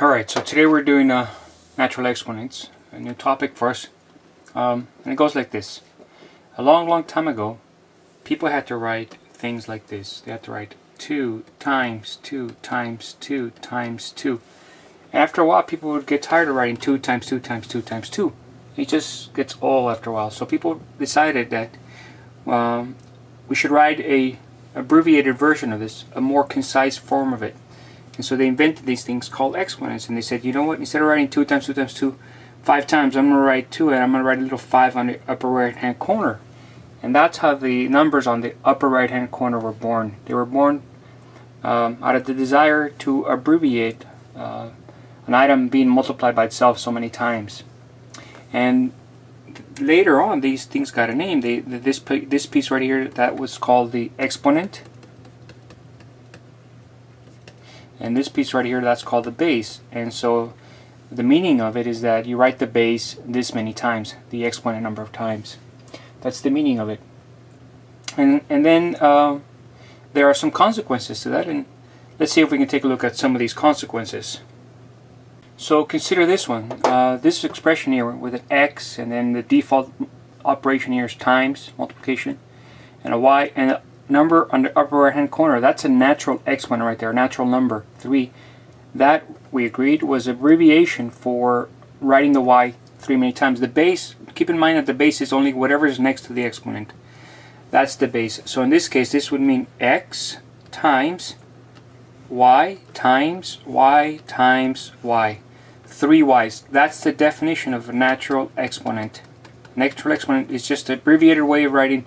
Alright, so today we're doing uh, natural exponents, a new topic for us. Um, and it goes like this. A long, long time ago, people had to write things like this. They had to write 2 times 2 times 2 times 2. After a while, people would get tired of writing 2 times 2 times 2 times 2. It just gets old after a while. So people decided that um, we should write a abbreviated version of this, a more concise form of it. And so they invented these things called exponents. And they said, you know what, instead of writing 2 times 2 times 2 five times, I'm going to write 2 and I'm going to write a little 5 on the upper right hand corner. And that's how the numbers on the upper right hand corner were born. They were born um, out of the desire to abbreviate uh, an item being multiplied by itself so many times. And later on, these things got a name. They, this, this piece right here, that was called the exponent. And this piece right here, that's called the base. And so the meaning of it is that you write the base this many times, the exponent number of times. That's the meaning of it. And, and then uh, there are some consequences to that. And let's see if we can take a look at some of these consequences. So consider this one. Uh, this expression here with an x and then the default operation here is times, multiplication, and a y, and number on the upper right hand corner, that's a natural exponent right there, natural number, 3. That, we agreed, was abbreviation for writing the y three many times. The base, keep in mind that the base is only whatever is next to the exponent. That's the base. So in this case, this would mean x times y times y times y. Three y's. That's the definition of a natural exponent. Natural exponent is just an abbreviated way of writing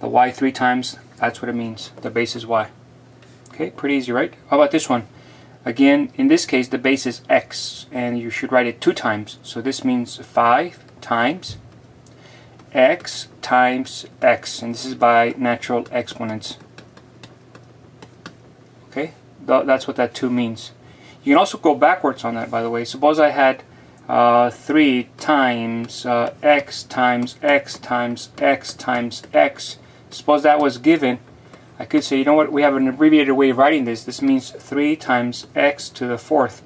the y three times that's what it means. The base is y. Okay, pretty easy, right? How about this one? Again, in this case, the base is x, and you should write it two times. So this means 5 times x times x, and this is by natural exponents. Okay, that's what that 2 means. You can also go backwards on that, by the way. Suppose I had uh, 3 times uh, x times x times x times x Suppose that was given. I could say, you know what, we have an abbreviated way of writing this. This means 3 times x to the fourth.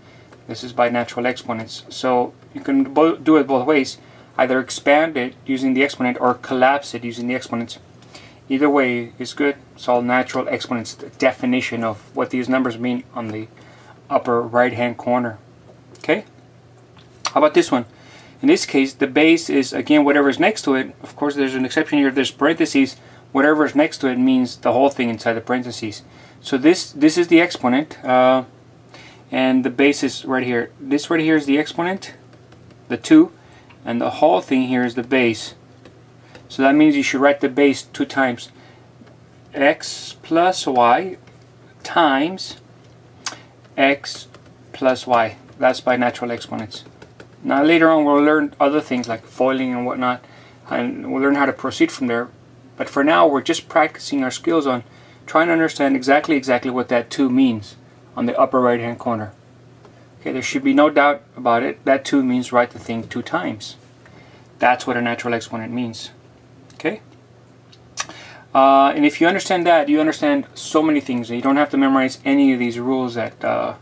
This is by natural exponents. So you can do it both ways. Either expand it using the exponent or collapse it using the exponents. Either way is good. It's all natural exponents, the definition of what these numbers mean on the upper right hand corner. Okay? How about this one? In this case, the base is, again, whatever is next to it. Of course, there's an exception here. There's parentheses whatever is next to it means the whole thing inside the parentheses. So this this is the exponent, uh, and the base is right here. This right here is the exponent, the 2, and the whole thing here is the base. So that means you should write the base two times. x plus y times x plus y. That's by natural exponents. Now later on we'll learn other things like foiling and whatnot, and we'll learn how to proceed from there. But for now, we're just practicing our skills on trying to understand exactly exactly what that 2 means on the upper right hand corner. Okay, there should be no doubt about it. That 2 means write the thing two times. That's what a natural exponent means. Okay? Uh, and if you understand that, you understand so many things. You don't have to memorize any of these rules that uh,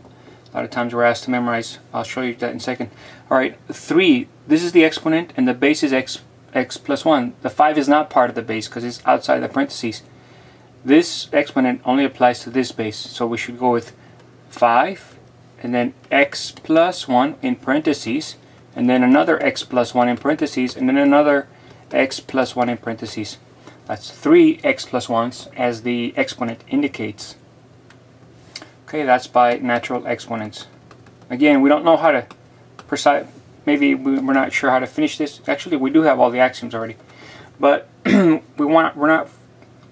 a lot of times we're asked to memorize. I'll show you that in a second. Alright, 3. This is the exponent and the base is x x plus 1. The 5 is not part of the base because it's outside the parentheses. This exponent only applies to this base. So we should go with 5 and then x plus 1 in parentheses and then another x plus 1 in parentheses and then another x plus 1 in parentheses. That's 3 x plus 1s as the exponent indicates. Okay, that's by natural exponents. Again, we don't know how to precise maybe we're not sure how to finish this. Actually, we do have all the axioms already, but we want we're not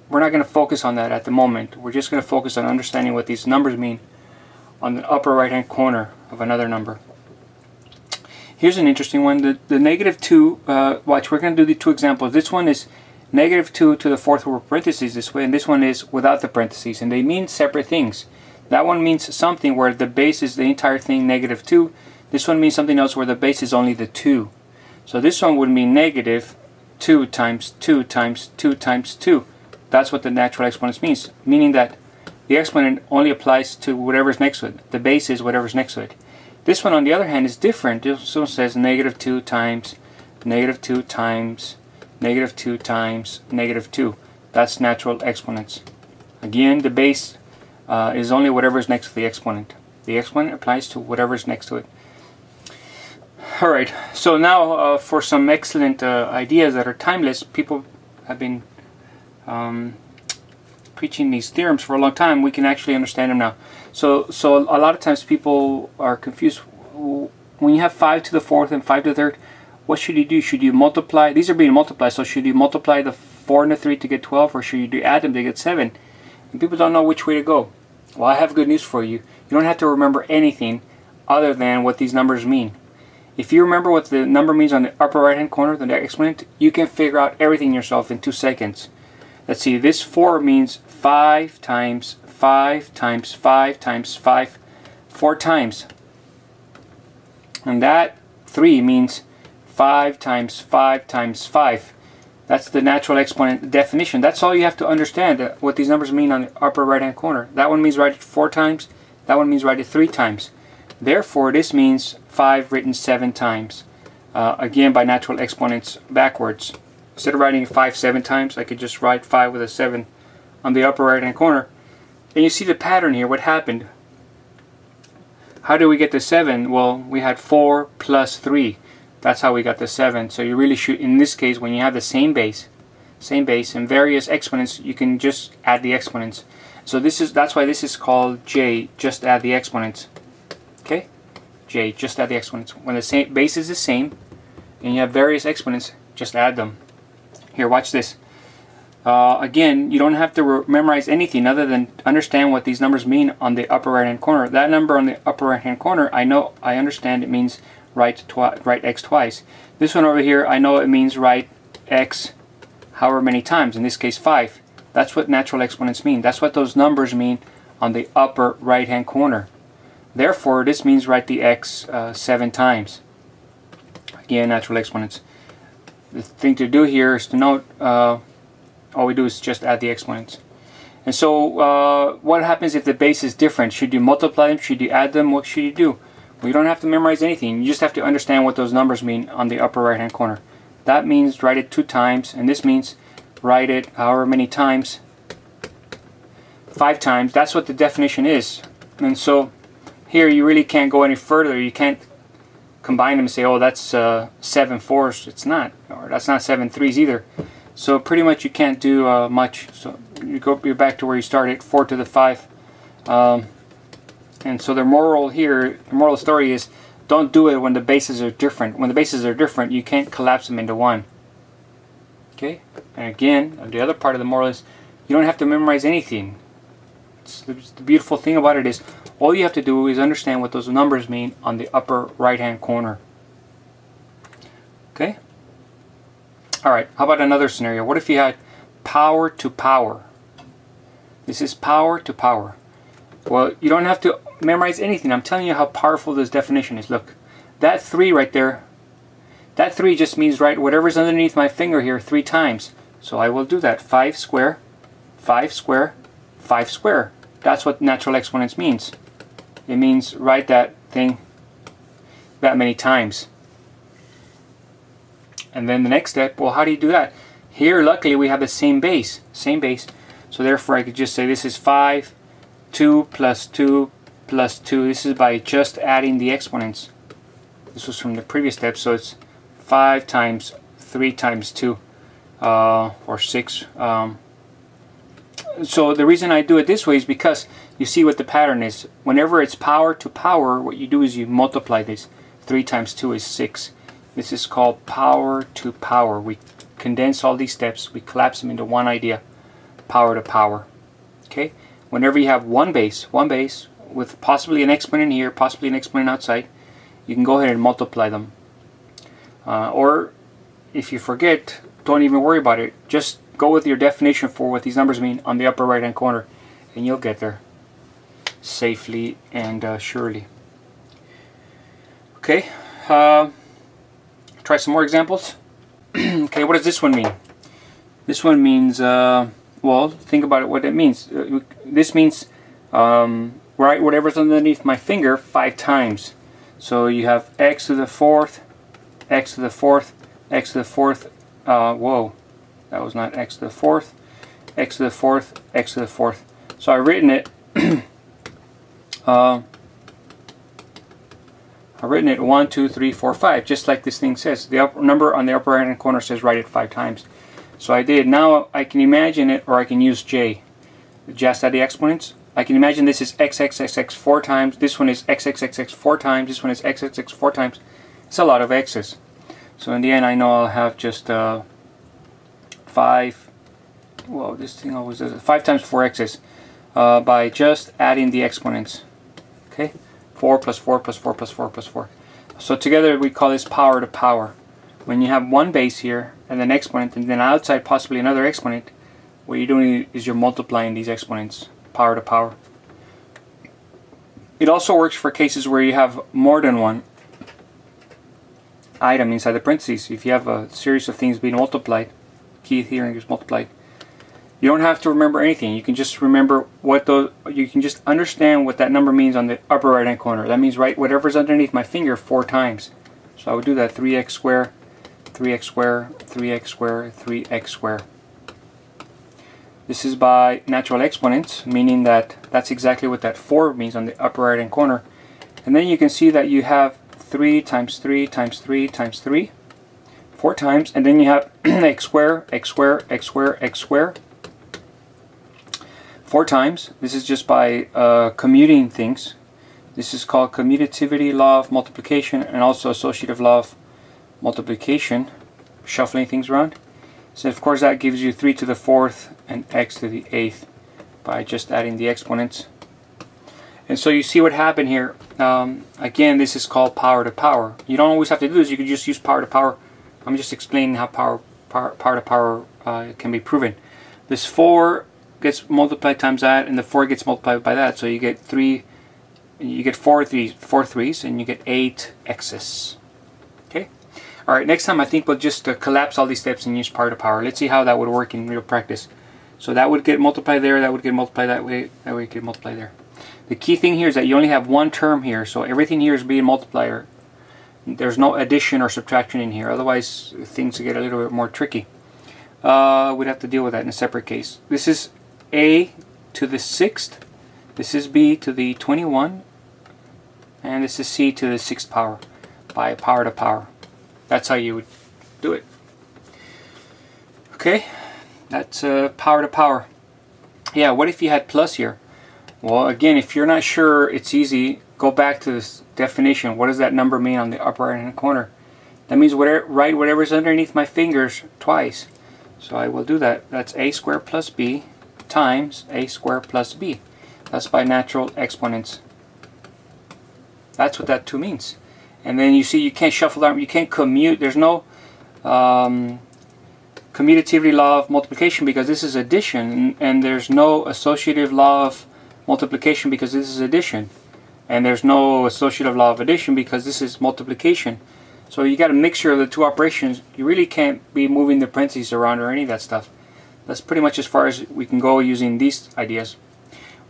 we're not going to focus on that at the moment. We're just going to focus on understanding what these numbers mean on the upper right hand corner of another number. Here's an interesting one. The, the negative 2, uh, watch, we're going to do the two examples. This one is negative 2 to the fourth over parentheses this way, and this one is without the parentheses, and they mean separate things. That one means something where the base is the entire thing, negative 2, this one means something else where the base is only the 2. So this one would mean negative 2 times 2 times 2 times 2. That's what the natural exponent means, meaning that the exponent only applies to whatever's next to it. The base is whatever's next to it. This one, on the other hand, is different. This one says negative 2 times negative 2 times negative 2 times negative 2. That's natural exponents. Again, the base uh, is only whatever is next to the exponent. The exponent applies to whatever is next to it. Alright, so now uh, for some excellent uh, ideas that are timeless, people have been um, preaching these theorems for a long time, we can actually understand them now. So, so a lot of times people are confused. When you have 5 to the 4th and 5 to the 3rd, what should you do? Should you multiply? These are being multiplied, so should you multiply the 4 and the 3 to get 12, or should you do add them to get 7? And people don't know which way to go. Well, I have good news for you. You don't have to remember anything other than what these numbers mean. If you remember what the number means on the upper right hand corner, the exponent, you can figure out everything yourself in two seconds. Let's see, this 4 means 5 times 5 times 5 times 5, 4 times. And that 3 means 5 times 5 times 5. That's the natural exponent definition. That's all you have to understand, uh, what these numbers mean on the upper right hand corner. That one means write it 4 times, that one means write it 3 times. Therefore, this means 5 written 7 times. Uh, again, by natural exponents backwards. Instead of writing 5 7 times, I could just write 5 with a 7 on the upper right hand corner. And you see the pattern here, what happened. How do we get the 7? Well, we had 4 plus 3. That's how we got the 7. So you really should, in this case, when you have the same base, same base and various exponents, you can just add the exponents. So this is that's why this is called j, just add the exponents. Okay? j, just add the exponents. When the same base is the same and you have various exponents, just add them. Here, watch this. Uh, again, you don't have to memorize anything other than understand what these numbers mean on the upper right hand corner. That number on the upper right hand corner, I know, I understand it means write, write x twice. This one over here, I know it means write x however many times, in this case 5. That's what natural exponents mean. That's what those numbers mean on the upper right hand corner. Therefore, this means write the x uh, 7 times. Again, natural exponents. The thing to do here is to note, uh, all we do is just add the exponents. And so, uh, what happens if the base is different? Should you multiply them? Should you add them? What should you do? Well, you don't have to memorize anything. You just have to understand what those numbers mean on the upper right hand corner. That means write it two times, and this means write it however many times. Five times. That's what the definition is. And so here you really can't go any further. You can't combine them and say, oh, that's uh, seven fours. It's not. Or that's not seven threes either. So pretty much you can't do uh, much. So you go you're back to where you started, four to the five. Um, and so the moral here, the moral story is don't do it when the bases are different. When the bases are different, you can't collapse them into one. Okay? And again, the other part of the moral is you don't have to memorize anything. The, beautiful thing about it is all you have to do is understand what those numbers mean on the upper right hand corner. Okay? Alright, how about another scenario? What if you had power to power? This is power to power. Well, you don't have to memorize anything. I'm telling you how powerful this definition is. Look, that 3 right there, that 3 just means write whatever's underneath my finger here three times. So I will do that. 5 square, 5 square, 5 square. That's what natural exponents means. It means write that thing that many times. And then the next step, well, how do you do that? Here, luckily, we have the same base. Same base. So therefore, I could just say this is 5, 2 plus 2 plus 2. This is by just adding the exponents. This was from the previous step, so it's 5 times 3 times 2, uh, or 6. Um, so the reason I do it this way is because you see what the pattern is. Whenever it's power to power, what you do is you multiply this. 3 times 2 is 6. This is called power to power. We condense all these steps, we collapse them into one idea, power to power. Okay? Whenever you have one base, one base, with possibly an exponent here, possibly an exponent outside, you can go ahead and multiply them. Uh, or if you forget, don't even worry about it. Just go with your definition for what these numbers mean on the upper right hand corner and you'll get there safely and uh, surely. Okay, uh, try some more examples. okay, what does this one mean? This one means, uh, well, think about it, what it means. Uh, this means um, write whatever's underneath my finger five times. So you have x to the fourth, x to the fourth, x to the fourth, uh, whoa, that was not x to the fourth, x to the fourth, x to the fourth. So I've written it, uh, I've written it 1, 2, 3, 4, 5, just like this thing says. The number on the upper right hand corner says write it 5 times. So I did. Now I can imagine it, or I can use J. Just add the exponents. I can imagine this is xxxx 4 times, this one is xxxx 4 times, this one is xxx 4 times. It's a lot of x's. So in the end I know I'll have just uh, 5, well this thing always does it, 5 times 4 x's uh, by just adding the exponents. Okay, 4 plus 4 plus 4 plus 4 plus 4. So together we call this power to power. When you have one base here and an exponent and then outside possibly another exponent, what you're doing is you're multiplying these exponents power to power. It also works for cases where you have more than one item inside the parentheses. If you have a series of things being multiplied, key just multiply. you don't have to remember anything. You can just remember what those, you can just understand what that number means on the upper right hand corner. That means write whatever's underneath my finger four times. So I would do that 3x squared, 3x squared, 3x squared, 3x squared. This is by natural exponents, meaning that that's exactly what that 4 means on the upper right hand corner. And then you can see that you have 3 times 3 times 3 times 3, 4 times, and then you have x squared, x squared, x squared, x squared, 4 times. This is just by uh, commuting things. This is called commutativity law of multiplication and also associative law of multiplication, shuffling things around. So of course that gives you 3 to the 4th and x to the 8th by just adding the exponents. And so you see what happened here. Um, again, this is called power to power. You don't always have to do this. You can just use power to power. I'm just explaining how power, power, power to power uh, can be proven. This 4 gets multiplied times that, and the 4 gets multiplied by that. So you get 3, you get 4 threes, four threes and you get 8 x's. Okay? Alright, next time I think we'll just uh, collapse all these steps and use power to power. Let's see how that would work in real practice. So that would get multiplied there, that would get multiplied that way, that way get multiplied there. The key thing here is that you only have one term here, so everything here is being multiplier. There's no addition or subtraction in here, otherwise things get a little bit more tricky. Uh, we'd have to deal with that in a separate case. This is A to the 6th, this is B to the 21, and this is C to the 6th power by power to power. That's how you would do it. Okay, that's uh, power to power. Yeah, what if you had plus here? Well, again, if you're not sure, it's easy. Go back to this definition. What does that number mean on the upper right hand corner? That means whatever, write whatever's underneath my fingers twice. So I will do that. That's a squared plus b times a squared plus b. That's by natural exponents. That's what that 2 means. And then you see you can't shuffle down, you can't commute. There's no um, commutativity law of multiplication because this is addition. And there's no associative law of multiplication because this is addition. And there's no associative law of addition because this is multiplication. So you got a mixture of the two operations. You really can't be moving the parentheses around or any of that stuff. That's pretty much as far as we can go using these ideas.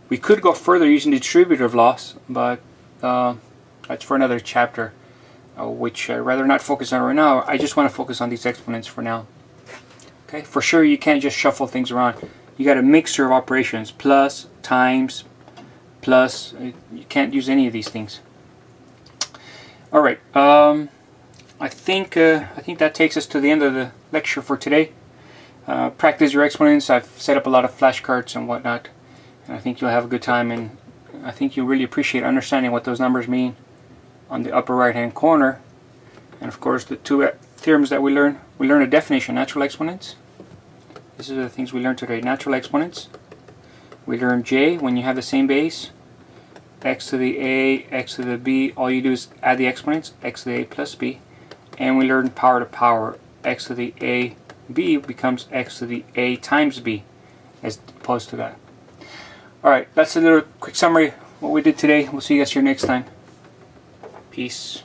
We could go further using distributive laws, but uh, that's for another chapter uh, which I'd rather not focus on right now. I just want to focus on these exponents for now. Okay, for sure you can't just shuffle things around. You got a mixture of operations, plus, times, plus. You can't use any of these things. All right, um, I think uh, I think that takes us to the end of the lecture for today. Uh, practice your exponents. I've set up a lot of flashcards and whatnot, and I think you'll have a good time. And I think you'll really appreciate understanding what those numbers mean on the upper right hand corner and of course the two theorems that we learn we learn a definition natural exponents this is the things we learned today natural exponents we learned J when you have the same base x to the a x to the b all you do is add the exponents x to the a plus b. And we learned power to power. X to the a b becomes x to the a times b as opposed to that. Alright that's a little quick summary what we did today. We'll see you guys here next time. Peace.